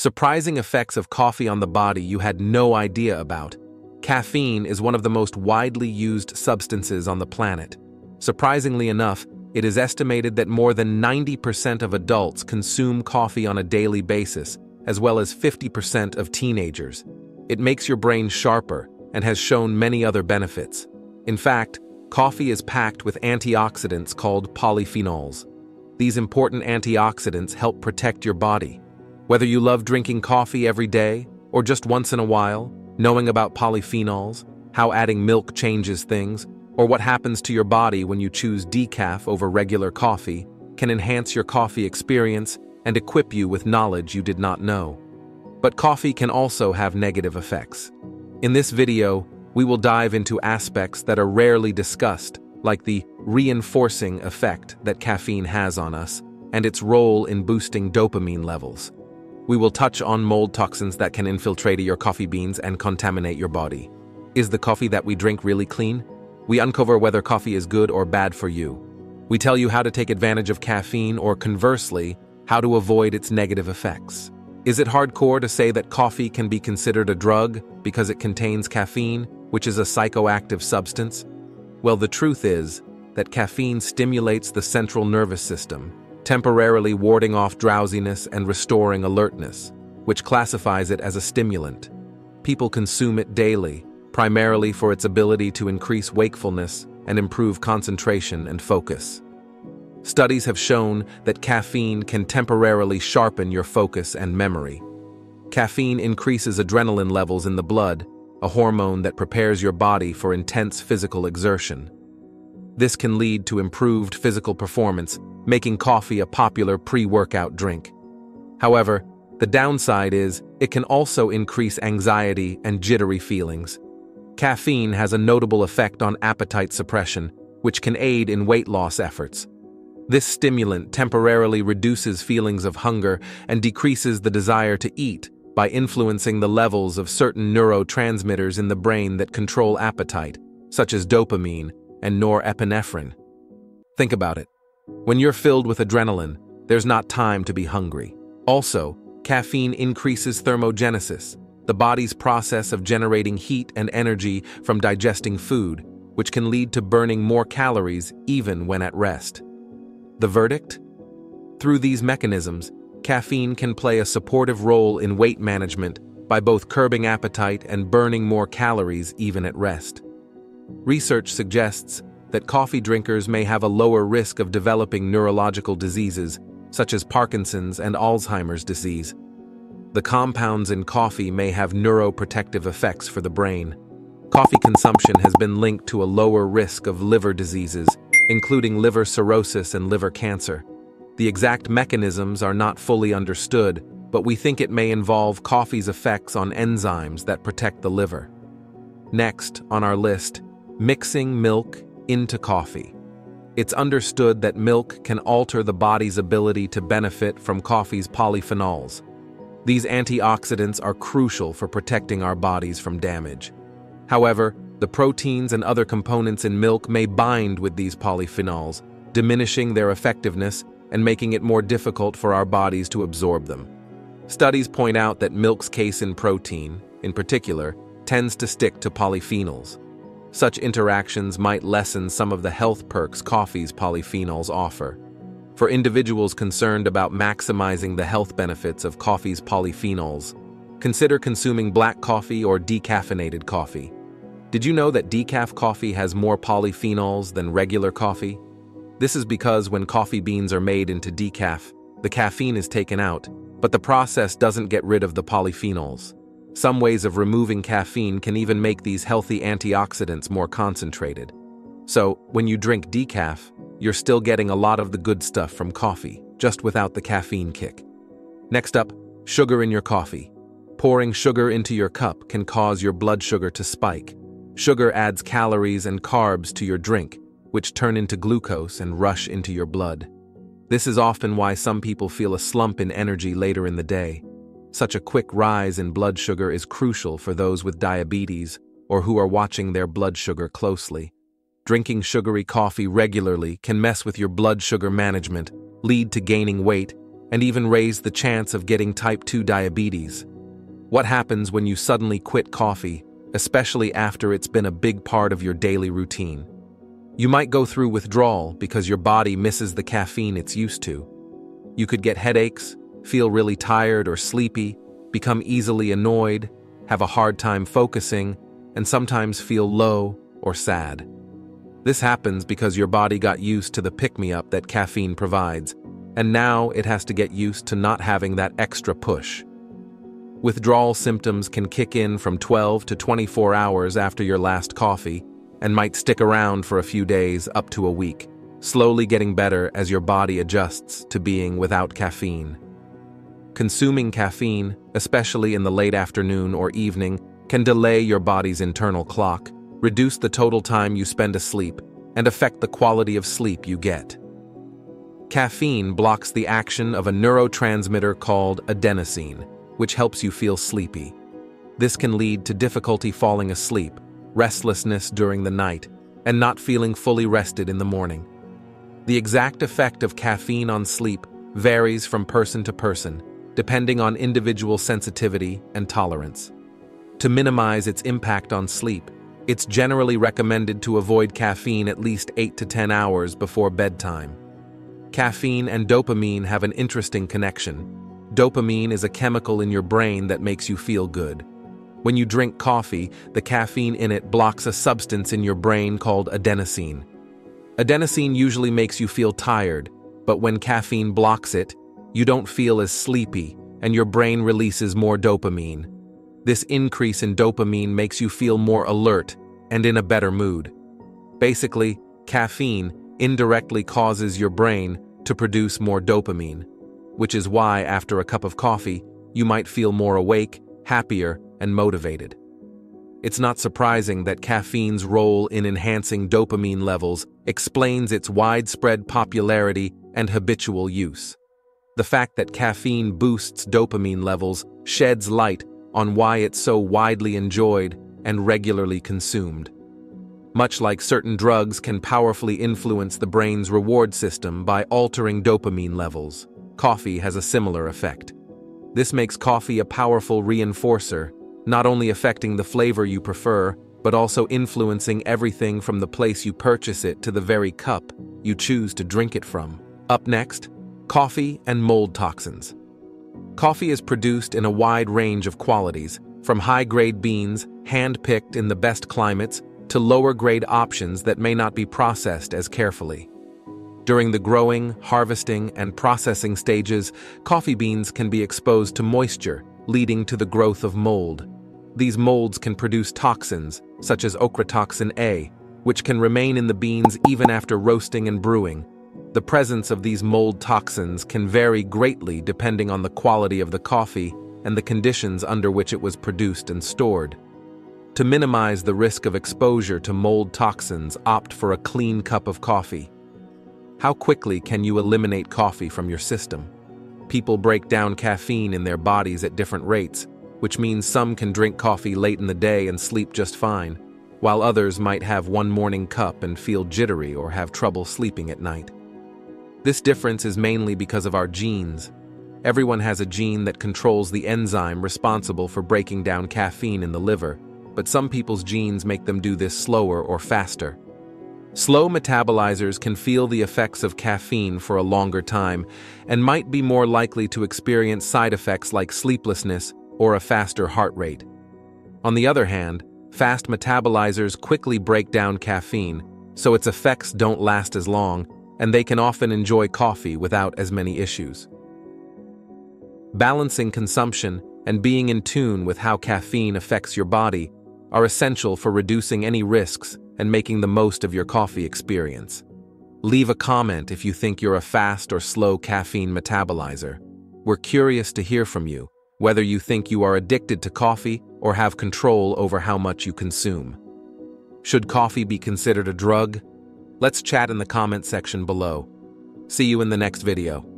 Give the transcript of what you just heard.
Surprising effects of coffee on the body you had no idea about. Caffeine is one of the most widely used substances on the planet. Surprisingly enough, it is estimated that more than 90% of adults consume coffee on a daily basis, as well as 50% of teenagers. It makes your brain sharper and has shown many other benefits. In fact, coffee is packed with antioxidants called polyphenols. These important antioxidants help protect your body. Whether you love drinking coffee every day or just once in a while, knowing about polyphenols, how adding milk changes things, or what happens to your body when you choose decaf over regular coffee can enhance your coffee experience and equip you with knowledge you did not know. But coffee can also have negative effects. In this video, we will dive into aspects that are rarely discussed, like the reinforcing effect that caffeine has on us and its role in boosting dopamine levels. We will touch on mold toxins that can infiltrate your coffee beans and contaminate your body. Is the coffee that we drink really clean? We uncover whether coffee is good or bad for you. We tell you how to take advantage of caffeine or conversely, how to avoid its negative effects. Is it hardcore to say that coffee can be considered a drug because it contains caffeine, which is a psychoactive substance? Well, the truth is that caffeine stimulates the central nervous system, temporarily warding off drowsiness and restoring alertness, which classifies it as a stimulant. People consume it daily, primarily for its ability to increase wakefulness and improve concentration and focus. Studies have shown that caffeine can temporarily sharpen your focus and memory. Caffeine increases adrenaline levels in the blood, a hormone that prepares your body for intense physical exertion. This can lead to improved physical performance, making coffee a popular pre-workout drink. However, the downside is it can also increase anxiety and jittery feelings, Caffeine has a notable effect on appetite suppression, which can aid in weight loss efforts. This stimulant temporarily reduces feelings of hunger and decreases the desire to eat by influencing the levels of certain neurotransmitters in the brain that control appetite, such as dopamine and norepinephrine. Think about it. When you're filled with adrenaline, there's not time to be hungry. Also, caffeine increases thermogenesis, the body's process of generating heat and energy from digesting food, which can lead to burning more calories even when at rest. The verdict? Through these mechanisms, caffeine can play a supportive role in weight management by both curbing appetite and burning more calories even at rest. Research suggests that coffee drinkers may have a lower risk of developing neurological diseases, such as Parkinson's and Alzheimer's disease, the compounds in coffee may have neuroprotective effects for the brain. Coffee consumption has been linked to a lower risk of liver diseases, including liver cirrhosis and liver cancer. The exact mechanisms are not fully understood, but we think it may involve coffee's effects on enzymes that protect the liver. Next on our list, mixing milk into coffee. It's understood that milk can alter the body's ability to benefit from coffee's polyphenols, these antioxidants are crucial for protecting our bodies from damage. However, the proteins and other components in milk may bind with these polyphenols, diminishing their effectiveness and making it more difficult for our bodies to absorb them. Studies point out that milk's casein protein, in particular, tends to stick to polyphenols. Such interactions might lessen some of the health perks coffee's polyphenols offer. For individuals concerned about maximizing the health benefits of coffee's polyphenols, consider consuming black coffee or decaffeinated coffee. Did you know that decaf coffee has more polyphenols than regular coffee? This is because when coffee beans are made into decaf, the caffeine is taken out, but the process doesn't get rid of the polyphenols. Some ways of removing caffeine can even make these healthy antioxidants more concentrated. So, when you drink decaf, you're still getting a lot of the good stuff from coffee, just without the caffeine kick. Next up, sugar in your coffee. Pouring sugar into your cup can cause your blood sugar to spike. Sugar adds calories and carbs to your drink, which turn into glucose and rush into your blood. This is often why some people feel a slump in energy later in the day. Such a quick rise in blood sugar is crucial for those with diabetes or who are watching their blood sugar closely. Drinking sugary coffee regularly can mess with your blood sugar management, lead to gaining weight, and even raise the chance of getting type 2 diabetes. What happens when you suddenly quit coffee, especially after it's been a big part of your daily routine? You might go through withdrawal because your body misses the caffeine it's used to. You could get headaches, feel really tired or sleepy, become easily annoyed, have a hard time focusing, and sometimes feel low or sad. This happens because your body got used to the pick-me-up that caffeine provides, and now it has to get used to not having that extra push. Withdrawal symptoms can kick in from 12 to 24 hours after your last coffee and might stick around for a few days up to a week, slowly getting better as your body adjusts to being without caffeine. Consuming caffeine, especially in the late afternoon or evening, can delay your body's internal clock, reduce the total time you spend asleep, and affect the quality of sleep you get. Caffeine blocks the action of a neurotransmitter called adenosine, which helps you feel sleepy. This can lead to difficulty falling asleep, restlessness during the night, and not feeling fully rested in the morning. The exact effect of caffeine on sleep varies from person to person, depending on individual sensitivity and tolerance. To minimize its impact on sleep, it's generally recommended to avoid caffeine at least 8 to 10 hours before bedtime. Caffeine and dopamine have an interesting connection. Dopamine is a chemical in your brain that makes you feel good. When you drink coffee, the caffeine in it blocks a substance in your brain called adenosine. Adenosine usually makes you feel tired, but when caffeine blocks it, you don't feel as sleepy and your brain releases more dopamine. This increase in dopamine makes you feel more alert and in a better mood. Basically, caffeine indirectly causes your brain to produce more dopamine, which is why after a cup of coffee, you might feel more awake, happier, and motivated. It's not surprising that caffeine's role in enhancing dopamine levels explains its widespread popularity and habitual use. The fact that caffeine boosts dopamine levels sheds light on why it's so widely enjoyed and regularly consumed. Much like certain drugs can powerfully influence the brain's reward system by altering dopamine levels, coffee has a similar effect. This makes coffee a powerful reinforcer, not only affecting the flavor you prefer, but also influencing everything from the place you purchase it to the very cup you choose to drink it from. Up next, coffee and mold toxins. Coffee is produced in a wide range of qualities, from high-grade beans, hand-picked in the best climates, to lower-grade options that may not be processed as carefully. During the growing, harvesting, and processing stages, coffee beans can be exposed to moisture, leading to the growth of mold. These molds can produce toxins, such as ochratoxin A, which can remain in the beans even after roasting and brewing. The presence of these mold toxins can vary greatly depending on the quality of the coffee and the conditions under which it was produced and stored. To minimize the risk of exposure to mold toxins, opt for a clean cup of coffee. How quickly can you eliminate coffee from your system? People break down caffeine in their bodies at different rates, which means some can drink coffee late in the day and sleep just fine, while others might have one morning cup and feel jittery or have trouble sleeping at night. This difference is mainly because of our genes. Everyone has a gene that controls the enzyme responsible for breaking down caffeine in the liver, but some people's genes make them do this slower or faster. Slow metabolizers can feel the effects of caffeine for a longer time and might be more likely to experience side effects like sleeplessness or a faster heart rate. On the other hand, fast metabolizers quickly break down caffeine, so its effects don't last as long, and they can often enjoy coffee without as many issues. Balancing consumption and being in tune with how caffeine affects your body are essential for reducing any risks and making the most of your coffee experience. Leave a comment if you think you're a fast or slow caffeine metabolizer. We're curious to hear from you, whether you think you are addicted to coffee or have control over how much you consume. Should coffee be considered a drug? Let's chat in the comment section below. See you in the next video.